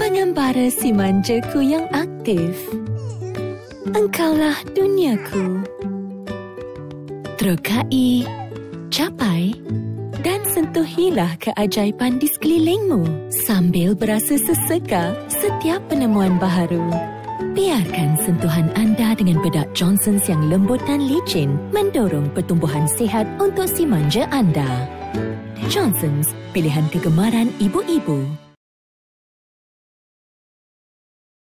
Pengembara si manjaku yang aktif. Engkaulah duniaku. Terokai, capai dan sentuhilah keajaiban di sekelilingmu sambil berasa seseka setiap penemuan baharu. Biarkan sentuhan anda dengan bedak Johnson's yang lembut dan licin mendorong pertumbuhan sihat untuk si manja anda. Johnson's, pilihan kegemaran ibu-ibu.